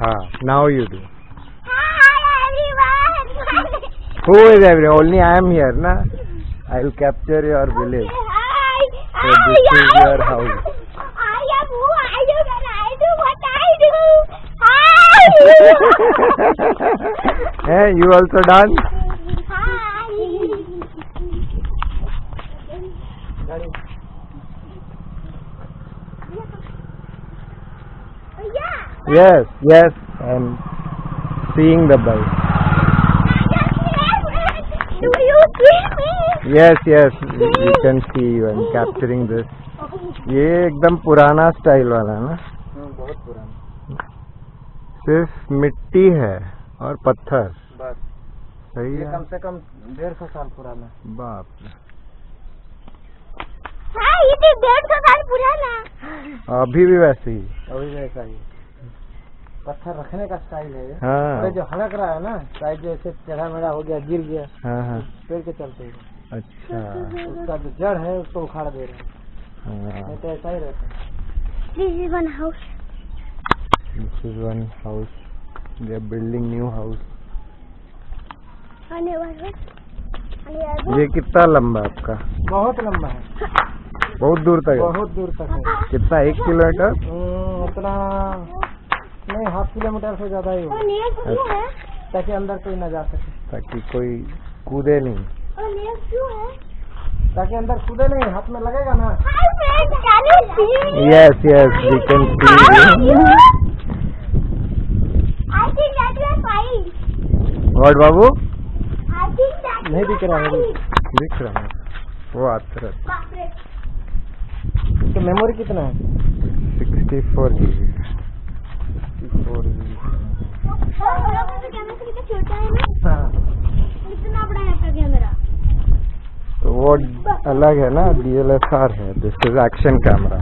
हाँ now you do. Hi everyone. Who is every? Only I am here, na? I will capture your village. Hi. So this is your house. I am who I do and I do what I do. Hi. hey, you also dance? Yes, yes. I'm seeing the bike. Do you see me? Yes, yes. We we can see you. I'm capturing this. ये एकदम पुराना style वाला है ना बहुत पुराना सिर्फ़ मिट्टी है और पत्थर बस सही है कम से कम डेढ़ सौ साल पुराना बाप हाँ ये डेढ़ सौ साल पुराना अभी भी वैसे ही अभी वैसा ही पत्थर रखने का स्टाइल है हाँ। अरे जो हड़क रहा है ना शायद ऐसे टेढ़ा मेढ़ा हो गया गिर गया हाँ हाँ। पेड़ के चलते अच्छा। उसका जो जड़ है उसको उखाड़ दे रहे हैं। हाँ। तो ऐसा ही रहता है। This is one house. This is one house. They are building new house. And your house. And your house. ये कितना लंबा है आपका? बहुत लंबा है। बहुत दूर तक बहुत दूर तक है। कितना एक किलोमीटर? हम्म, उतना नहीं हाफ़ किलोमीटर से ज़्यादा ही होगा। है? ताकि अंदर कोई न जा सके। ताकि कोई कूदे नहीं। और नेक्स्ट क्यों है? ताकि अंदर कूदे नहीं हाथ में लगेगा ना। Hi friend can see. Yes, yes, we can see you. I think that you are fine. What बाबू I think that नहीं दिख रहा है दिख रहा है। वो आते मेमोरी कितना है? Sixty four G B camera कितना छोटा है ना हाँ है कैमरा तो वो अलग है है दिस इज़ एक्शन कैमरा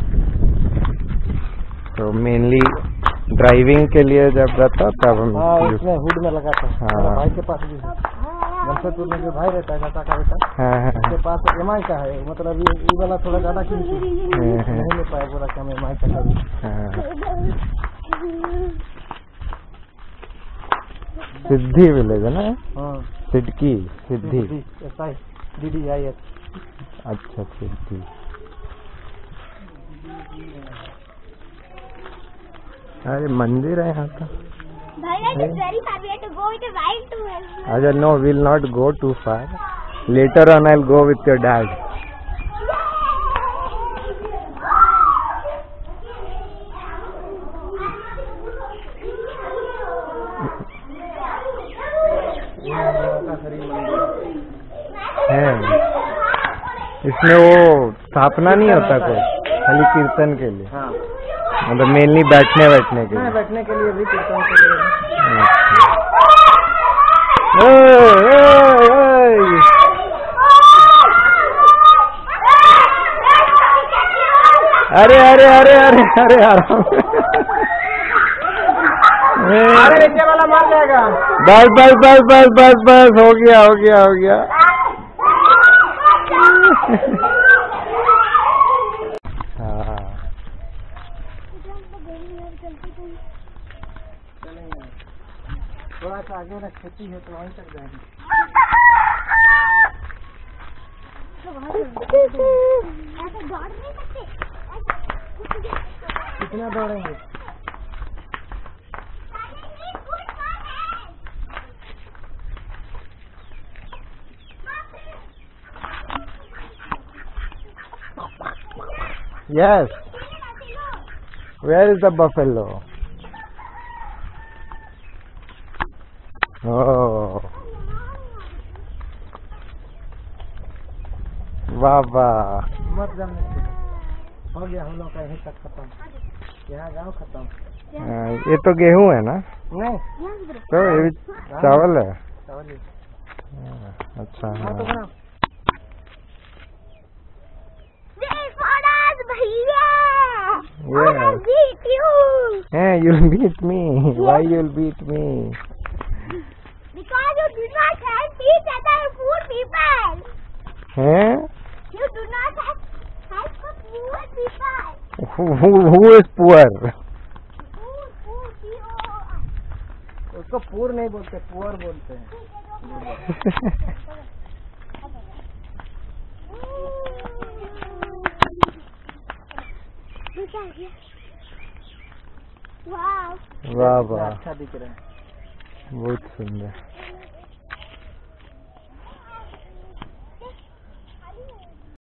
तो मेनली ड्राइविंग के लिए जब रहता तब हम हाँ हुड में लगा था हाँ। भाई के पास भी है जमशेदपुर में जो भाई रहता है चाचा का बेटा हाँ हाँ उसके पास एम आई का है मतलब ये वाला थोड़ा ज़्यादा कीमती है। हाँ, हाँ, नहीं ले पाया बोला कि एम का खरीद हाँ। सिद्धि विलेज है ना? हाँ। सिद्धि सिद्धि। एस अच्छा सिद्धि। अरे मंदिर है यहाँ का। अच्छा no will not go to far later on I go with your dad है इसमें वो स्थापना नहीं होता कोई खाली कीर्तन के लिए। हाँ। मतलब मेनली बैठने बैठने के हाँ, लिए। बैठने के लिए भी कीर्तन के लिए अच्छा। अरे अरे अरे अरे अरे आराम। अरे नीचे वाला मार जाएगा बस बस बस बस बस बस हो गया हो गया हो गया। थोड़ा सा आगे ना खेती है तो वहीं तक जाएँगे ऐसे दौड़ नहीं सकते कितना दौड़ेंगे? Yes. Where is the buffalo? Oh. वाह वाह मत जमने दो। हो गया हम लोग का यहीं तक खत्म यहाँ गाँव खत्म हाँ, ये तो गेहूँ है ना नहीं तो ये भी चावल है चावल ही। हाँ, अच्छा हाँ Yes. will beat you Hey, you'll beat me. Why you'll beat me? because you do not help each other poor people. Hey? You do not help help the poor people. Who, who, who is poor? Poor, poor people. इसको पूर नहीं बोलते poor बोलते हैं वाह वाह। अच्छा दिख रहा है। बहुत सुंदर।